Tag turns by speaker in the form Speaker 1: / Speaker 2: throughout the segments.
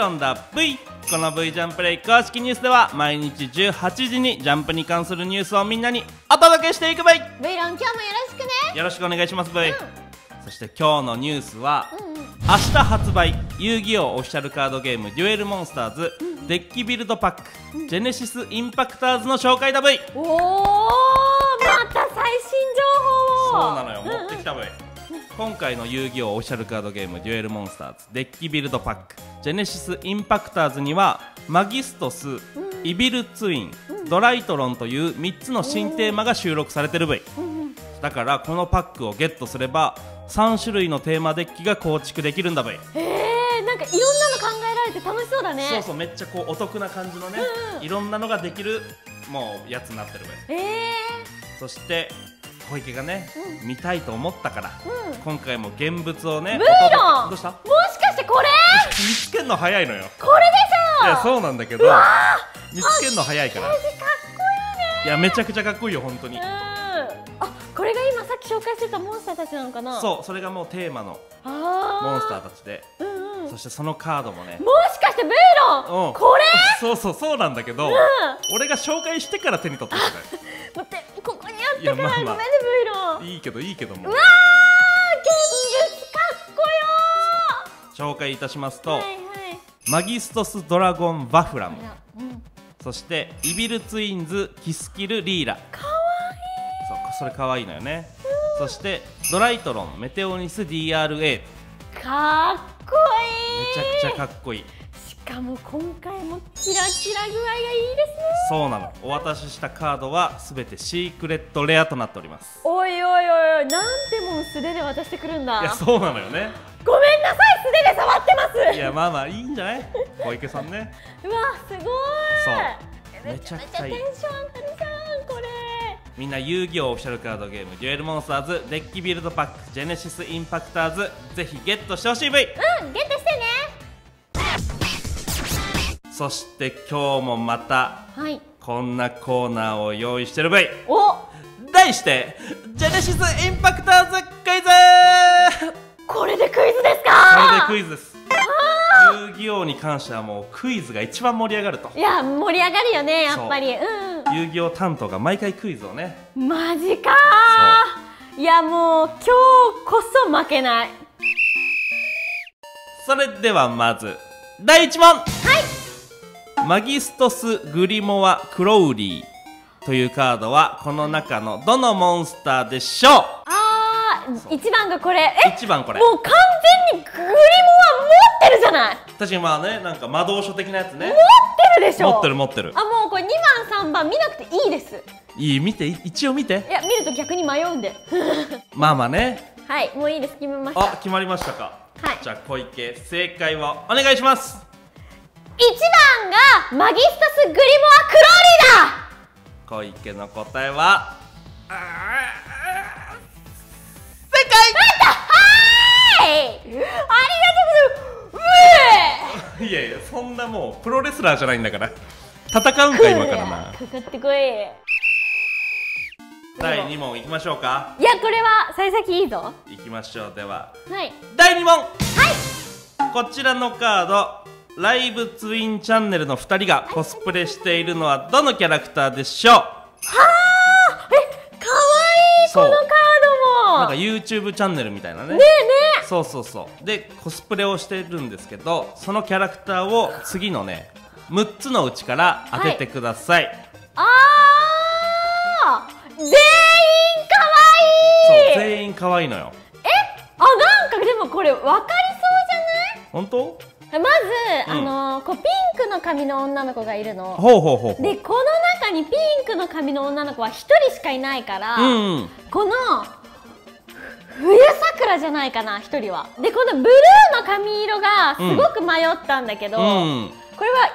Speaker 1: ロンだ。V この V ジャンプレイ公式ニュースでは毎日18時にジャンプに関するニュースをみんなにお届けしていく V
Speaker 2: ブイロン今日もよろしくね。
Speaker 1: よろしくお願いします V、そして今日のニュースは、
Speaker 2: うんうん。
Speaker 1: 明日発売遊戯王オフィシャルカードゲームデュエルモンスターズ、デッキビルドパック、ジェネシスインパクターズの紹介だ V
Speaker 2: おおまた最新情報
Speaker 1: そうなのよ。持ってきた V 今回の遊戯王オフィシャルカードゲームデュエルモンスターズデッキビルドパックジェネシスインパクターズにはマギストス、イビルツイン、ドライトロンという3つの新テーマが収録されてる V だからこのパックをゲットすれば3種類のテーマデッキが構築できるんだ V
Speaker 2: えー、なんかいろんなの考えられて楽しそうだね。
Speaker 1: そうそうめっちゃこうお得な感じのね、
Speaker 2: うん
Speaker 1: いろんなのができるもうやつになってる V
Speaker 2: え。
Speaker 1: そして小池がね、見たいと思ったから、
Speaker 2: うん。
Speaker 1: 今回も現物をねどうした？
Speaker 2: ー、もしかしてこれ？
Speaker 1: 見つけんの早いのよ。
Speaker 2: これでしょ
Speaker 1: いやそうなんだけど見つけんの早いから。
Speaker 2: かっこ
Speaker 1: いやめちゃくちゃかっこいいよ本当に。
Speaker 2: いいねうん。あこれが今さっき紹介してたモンスターたちなのかな？う
Speaker 1: そうそれがもうテーマの
Speaker 2: あ
Speaker 1: モンスター
Speaker 2: ー
Speaker 1: たちで。
Speaker 2: うんうん。
Speaker 1: そしてそのカードもね。
Speaker 2: もしかしてブイロン、
Speaker 1: うん。
Speaker 2: これ？
Speaker 1: そうそうそうなんだけど、俺が紹介してから手に取ってき
Speaker 2: 待ってここにあったから、
Speaker 1: まあまあ。
Speaker 2: ごめんねブイロン
Speaker 1: たいいけどいいけども。
Speaker 2: うわー
Speaker 1: 紹介いたしますと、
Speaker 2: ーはいはい。
Speaker 1: マギストスドラゴンバフラム
Speaker 2: うん。
Speaker 1: そしてイビルツインズキスキルリーラ。
Speaker 2: かわ
Speaker 1: そうそれ可愛いのよね。そしてドライトロンメテオニス DRA め
Speaker 2: いいかっこいい。
Speaker 1: ちゃくちゃかっこいい。
Speaker 2: しかも今回もキラキラ具合がいいですね。
Speaker 1: そうなの。お渡ししたカードはすべてシークレットレアとなっております。
Speaker 2: おいおいおいおいなんでも素手で渡してくるんだ。
Speaker 1: いやそうなのよね。
Speaker 2: ごめんなさい素手で触ってます。
Speaker 1: いやまあまあいいんじゃない？小池さんね。
Speaker 2: うわすごい。
Speaker 1: そう。
Speaker 2: め
Speaker 1: めちゃくちゃ
Speaker 2: テンション上がるじゃんこれ。
Speaker 1: みんな遊戯王オフィシャルカードゲームデュエルモンスターズデッキビルドパックジェネシスインパクターズぜひゲットしてほしい V
Speaker 2: うんゲットしてね。
Speaker 1: そして今日もまた
Speaker 2: はい。
Speaker 1: こんなコーナーを用意してる V
Speaker 2: お。
Speaker 1: 題してジェネシスインパクターズクイズ
Speaker 2: クイズです
Speaker 1: か？それでクイズです。遊戯王に関してはもうクイズが一番盛り上がると。
Speaker 2: いや盛り上がるよねやっぱり。う。ん。
Speaker 1: 遊戯王担当が毎回クイズをね。
Speaker 2: マジかいやもう今日こそ負けない。
Speaker 1: それではまず第1問。はい。マギストス・グリモア・クロウリーというカードはこの中のどのモンスターでしょ
Speaker 2: う？一番がこれ。え
Speaker 1: ？1番これ。
Speaker 2: もう完全にグリモは持ってるじゃない。
Speaker 1: 確かにまあねなんか魔導書的なやつね。
Speaker 2: 持ってるでしょ。
Speaker 1: 持ってる持ってる。
Speaker 2: あもうこれ二番三番見なくていいです。
Speaker 1: いい？見て？一応見て。
Speaker 2: いや見ると逆に迷うんで。
Speaker 1: まあまあね。
Speaker 2: はいもういいです。決めました。
Speaker 1: あ決まりましたか。
Speaker 2: はい。
Speaker 1: じゃあ小池正解はお願いします。
Speaker 2: 一番がマギスタス・グリモア・クローリーだ。
Speaker 1: 小池の答えは。あ
Speaker 2: ありがとうございます。
Speaker 1: 解いやいやそんなもうプロレスラーじゃないんだから。戦うんか今からな。
Speaker 2: かかってこい。
Speaker 1: 第2問いきましょうか。
Speaker 2: いやこれは幸先いいぞ。
Speaker 1: いきましょう。では。
Speaker 2: はい。
Speaker 1: 第2問。こちらのカード。ライブツインチャンネルの2人がコスプレしているのはどのキャラクターでしょう？
Speaker 2: えかわいいこのカードも。
Speaker 1: なんか YouTube チャンネルみたいなね。
Speaker 2: ねえね
Speaker 1: そうそうそう。でコスプレをしてるんですけどそのキャラクターを次のね6つのうちから当ててください、
Speaker 2: あー全員か
Speaker 1: そう
Speaker 2: わいい
Speaker 1: 全員可愛いのよ。
Speaker 2: え？あなんかでもこれ分かりそう
Speaker 1: 本当
Speaker 2: じゃない？まず、
Speaker 1: うん。
Speaker 2: あのーこうピンクの髪の女の子がいるの。
Speaker 1: ほうほうほうほう。
Speaker 2: でこの中にピンクの髪の女の子は1人しかいないから、
Speaker 1: うんうん。
Speaker 2: この冬桜じゃないかな1人は。でこのブルーの髪色がすごく迷ったんだけど、
Speaker 1: うん。
Speaker 2: これは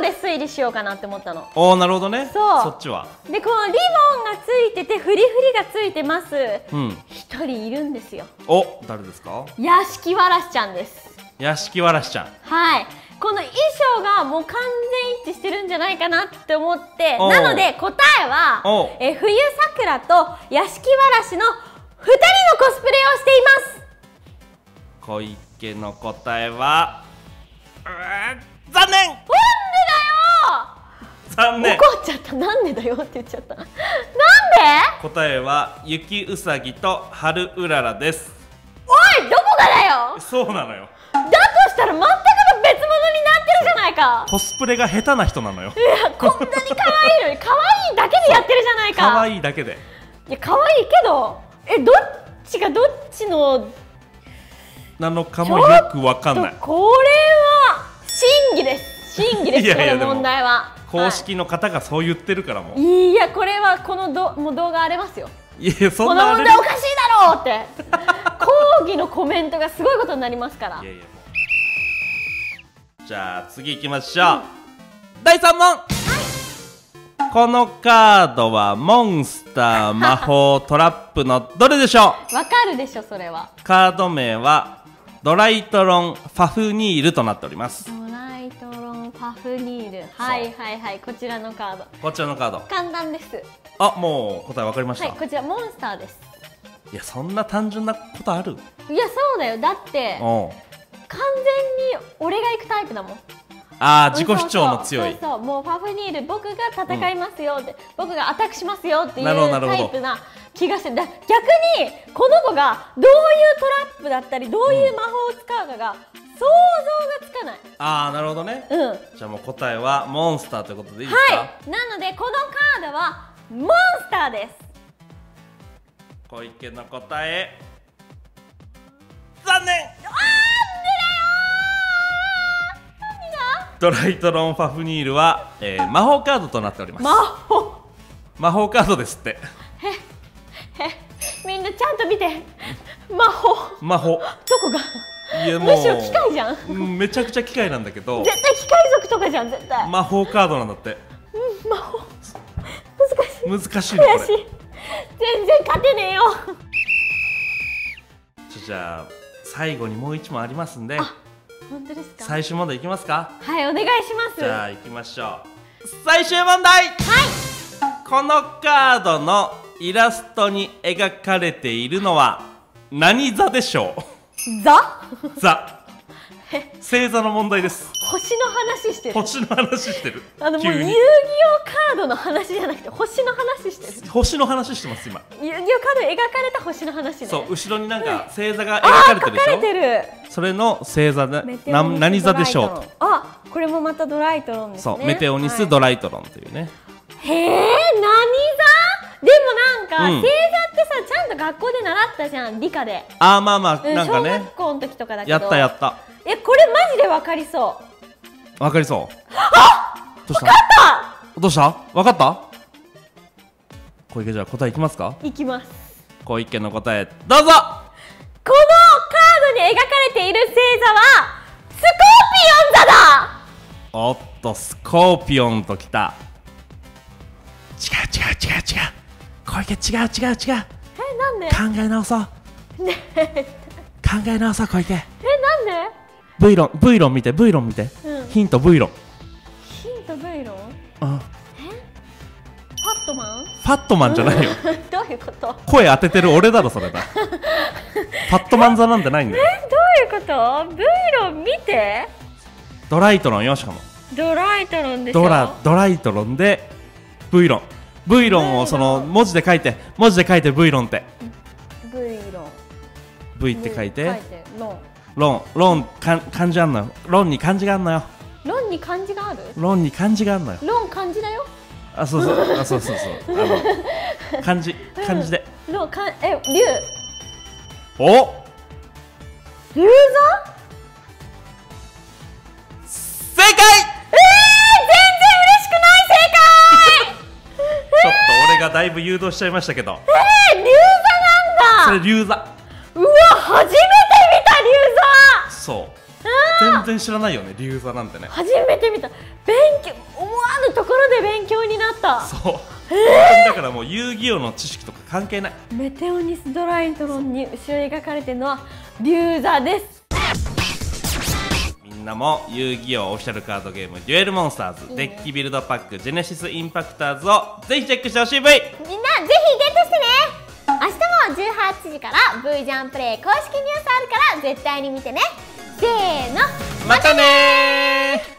Speaker 2: 衣装で推理しようかなって思ったの。
Speaker 1: おおなるほどね。
Speaker 2: そう。
Speaker 1: そっちは。
Speaker 2: でこのリボンがついててフリフリがついてます。
Speaker 1: うん。
Speaker 2: 1人いるんですよ。
Speaker 1: お誰ですか？
Speaker 2: 屋敷わらしちゃんです。
Speaker 1: 屋敷わらしちゃん。
Speaker 2: はい。この衣装がもう完全一致してるんじゃないかなって思ってなので答えはえ冬桜と屋敷わらしの2人のコスプレをしています。
Speaker 1: 小池の答えはうー残念。
Speaker 2: なんで
Speaker 1: 残念。
Speaker 2: だよ怒っちゃった。なんでだよって言っちゃった。なんで？
Speaker 1: 答えは雪うさぎと春うららです。
Speaker 2: おいどこがだよ！
Speaker 1: そうなのよ。
Speaker 2: だとしたら全くの別物になってるじゃないか。
Speaker 1: コスプレが下手な人なのよ。
Speaker 2: いやこんなに可愛いのに可愛いだけでやってるじゃないか。
Speaker 1: 可愛いだけで。
Speaker 2: いや可愛いけどえどっちがどっちの
Speaker 1: なのかもよくわかんない。
Speaker 2: これは審議です。審議です
Speaker 1: いやいや
Speaker 2: この問題は。
Speaker 1: 公式の方がそう言ってるからもう、
Speaker 2: はい、いやこれはこのどもう動画荒れますよ。
Speaker 1: いやそ
Speaker 2: この
Speaker 1: んなあれ
Speaker 2: 問題おかしいだろうって。抗議のコメントがすごいことになりますから。
Speaker 1: いやいやじゃあ次行きましょう、第3問、このカードはモンスター魔法トラップのどれでしょ
Speaker 2: わかるでしょそれは。
Speaker 1: うカード名はドライトロンファフニールとなっております。
Speaker 2: ドライトロンパフニール。はいはいはいこちらのカード。
Speaker 1: こちらのカード。
Speaker 2: 簡単です。
Speaker 1: あもう答え分かりました、
Speaker 2: はいこちらモンスターです。
Speaker 1: いやそんな単純なことある？
Speaker 2: いやそうだよ。だって完全に俺が行くタイプだもん
Speaker 1: ああ自己主張の強い。
Speaker 2: そうもうファフニール僕が戦いますよって、僕がアタックしますよっていうタイプな気がしてだ逆にこの子がどういうトラップだったりどういう魔法を使うかが想像がつかない。
Speaker 1: ああなるほどね。
Speaker 2: うん。は
Speaker 1: じゃあもう答えはモンスターということでいいですか、
Speaker 2: い。なのでこのカードはモンスターです。
Speaker 1: 小池の答え。残念ドライトロンファフニールは、えー魔法カードとなっております。
Speaker 2: 魔法。
Speaker 1: 魔法カードですって。
Speaker 2: えみんなちゃんと見て。魔法。
Speaker 1: 魔法。
Speaker 2: どこが？
Speaker 1: いやも
Speaker 2: むしろ機械じゃん。
Speaker 1: うんめちゃくちゃ機械なんだけど
Speaker 2: 絶対機械族とかじゃん絶対、
Speaker 1: 魔法カードなんだって。
Speaker 2: 魔法。難しい。
Speaker 1: 難しいねこれ。
Speaker 2: 悔しい。全然勝てねえよ。
Speaker 1: じゃあ最後にもう一問ありますんで
Speaker 2: 本当ですか？
Speaker 1: 最終問題いきますか？
Speaker 2: はいお願いします。
Speaker 1: じゃあ行きましょう。最終問題。
Speaker 2: はい
Speaker 1: このカードのイラストに描かれているのは何座でしょ
Speaker 2: ザ
Speaker 1: う？座？星座の問題です
Speaker 2: 星の話してる。
Speaker 1: 星の話してる。
Speaker 2: あのもう遊戯王カードの話じゃなくて星の話してる。
Speaker 1: 星の話してます今。
Speaker 2: 遊戯王カードに描かれた星の話ね。
Speaker 1: そう後ろになんか星座が
Speaker 2: あ
Speaker 1: 描かれてるでしょ？
Speaker 2: れてる。
Speaker 1: それの星座で何座でしょう？と
Speaker 2: あこれもまたドライトロンね。
Speaker 1: そうメテオニス
Speaker 2: はい
Speaker 1: ドライトロンというね、
Speaker 2: へえ何座？でもなんか、
Speaker 1: うん。
Speaker 2: 星座ってさちゃんと学校で習ったじゃん理科で、
Speaker 1: ああまあまあ
Speaker 2: うん
Speaker 1: なんかね。
Speaker 2: 小学校の時とかだけど。
Speaker 1: やったやった。
Speaker 2: えこれマジでわかりそう
Speaker 1: わかりそう。どうした？どうした？わかった？小池じゃあ答えいきますか？
Speaker 2: いきます。
Speaker 1: 小池の答えどうぞ！
Speaker 2: このカードに描かれている星座はスコーピオン座だ！
Speaker 1: おっとスコーピオンときた。違う違う違う違う。小池違う違う違う。
Speaker 2: えなんで？
Speaker 1: 考え直そう。考え直そう小池。
Speaker 2: えなんで
Speaker 1: ？V 論 V 論見て V 論見て、
Speaker 2: うん
Speaker 1: ヒント V 論
Speaker 2: ヒント V 論
Speaker 1: うん
Speaker 2: ファットマン？
Speaker 1: ファットマンじゃないよ。
Speaker 2: どういうこと？
Speaker 1: 声当ててる俺だろそれだ。ファットマン座なんてないんだよ。
Speaker 2: え？どういうこと ?V 論見て。
Speaker 1: ドライトロンよしかも。
Speaker 2: ドライトロンでしょ？
Speaker 1: ドラドライトロンで V 論 V 論をその文字で書いて文字で書いて V 論って。
Speaker 2: V 論
Speaker 1: V って書いて。
Speaker 2: 書いて。論
Speaker 1: 論論かん漢字あんのよ。論に漢字があんのよ
Speaker 2: 論に漢字がある？
Speaker 1: 論に漢字があんのよ。
Speaker 2: 論漢字だよ。
Speaker 1: あそうそう。あそうそうそう。あの漢字漢字で。
Speaker 2: 論かえ竜
Speaker 1: お！
Speaker 2: 竜座？
Speaker 1: 正解！
Speaker 2: えー、全然嬉しくない正解。
Speaker 1: ちょっと俺がだいぶ誘導しちゃいましたけど。
Speaker 2: えー、竜座
Speaker 1: そ
Speaker 2: なんだ。
Speaker 1: れ竜座。
Speaker 2: うわ初めて見た竜座。
Speaker 1: そう全然知らないよね竜座なんてね。
Speaker 2: 初めて見た。勉強思わぬところで勉強になった。
Speaker 1: そう、だからもう遊戯王の知識とか関係ない。
Speaker 2: メテオニスドライトロンに後ろに描かれてるのは竜座です。
Speaker 1: みんなも遊戯王オフィシャルカードゲームデュエルモンスターズデッキビルドパックジェネシスインパクターズをぜひチェックしてほしい V
Speaker 2: みんなぜひゲットしてね。明日も18時から V ジャンプレイ公式ニュースあるから絶対に見てねせーの。
Speaker 1: またね